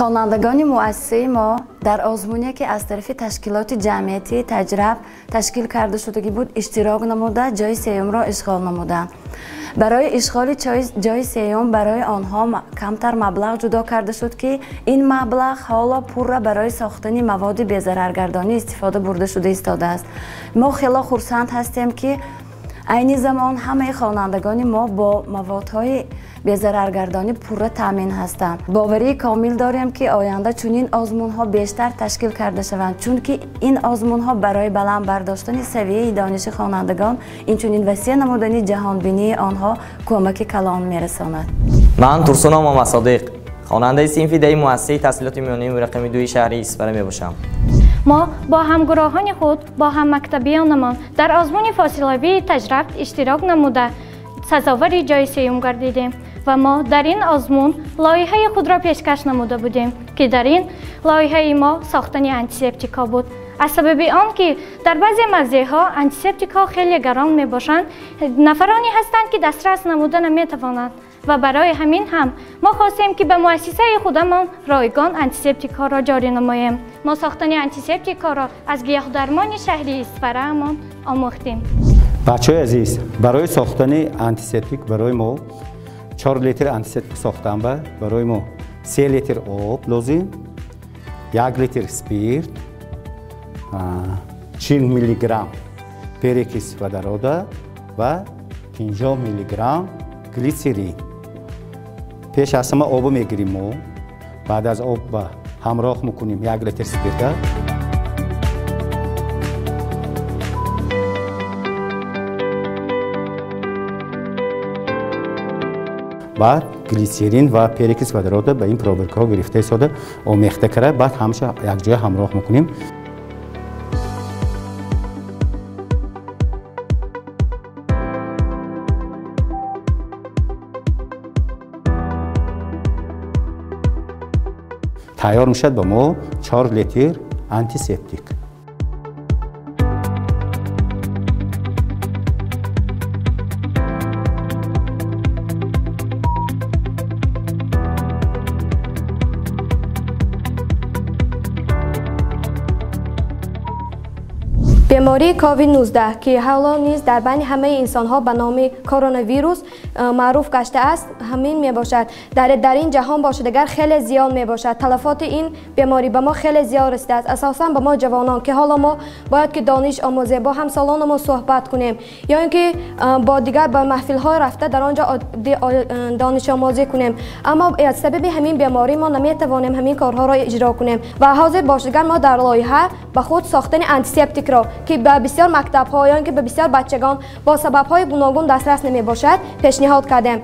хонандагони муассисаи мо дар озмуне ки аз тарафи ташкилоти ҷамъиятии таҷраб ташкил карда шудагӣ буд иштирок намуда ҷойи сеюмро ишғол намуданд барои ишғоли ҷойи сеюм барои онҳо камтар маблағ ҷудо карда шуд ки ин маблағ ҳоло пурра барои сохтани маводи безараргардонӣ истифода бурда шуда истодааст мо хело хурсанд ҳастем ки айни замон ҳамаи хонандагони мо бо маводҳои безараргардонӣ пурра таъмин ҳастанд. Боварии комил дорем ки оянда чунин озмунҳо бештар ташкил карда шаванд чунки ин озмунҳо барои баланд бардоштани савияи дониши хонандагон инчунин васеъ намудани ҷаҳонбинии онҳо кӯмаки калон мерасонад. Ман турсуном мамасодиқ хонандаи синфи даи муассисаи таҳсилоти миёнаи рақами дуи шаҳри исфара мебошам ما با همگراهان خود با هم مکتبیانمان در آزمون فاصلوی تجربت اشتراک نموده سزاور جای سیوم گردیدیم و ما در این آزمون لایحه خود را پیشکش نموده بودیم که در این لایحه ما ساختن انتیسپتیکا بود. از سبب آن که در بعضی مزه ها انتیسپتیک ها خیلی گران می باشند نفرانی هستند که دسترس نموده می توانند ва барои ҳамин ҳам мо хостем ки ба муассисаи худамон ройгон антисептикҳоро ҷорӣ намоем. Мо сохтани антисептикҳоро аз гиёҳдармони шаҳри исфараамон омӯхтем. Бачаҳои азиз барои сохтани антисептик барои мо чор литр антисептик сохтан ба барои мо. Се литр об лозим як литр спирт чил миллиграмм перекис водорода ва пинҷоҳ миллиграмм глисерин پیش از همه آب می‌گیریم و بعد از آب با همراه می‌کنیم. یک لیتر سپیرده بعد گلیسیرین و پرکسید و رو به این پروبرکا گرفته ساده آمیخته کرده بعد همشه یک جای همراه می‌کنیم. Тайёр мешавад ба мо чор литр антисептик бемории covid-19 ки ҳоло низ дар байни ҳамаи инсонҳо ба номи коронавирус э, маъруф гаштааст ҳамин мебошад дар ин ҷаҳон бошад агар хеле зиён мебошад талафоти ин беморӣ ба мо хеле зиён расидааст асосан ба мо ҷавонон ки ҳоло мо бояд ки дониш омӯзем бо ҳамсолону мо суҳбат кунем ё ин ки э, бо дигар ба маҳфилҳо рафта дар он ҷо э, донишомӯзӣ кунем аммо аз сабаби ҳамин беморӣ мо наметавонем ҳамин корҳоро иҷро кунем ва ҳозир бошадагар мо дар лоиҳа ба худ сохтани антисептикро ки ба бисёр мактабҳо ё ин ки ба бисёр бачагон бо сабабҳои гуногун дастрас намебошад пешниҳод кардем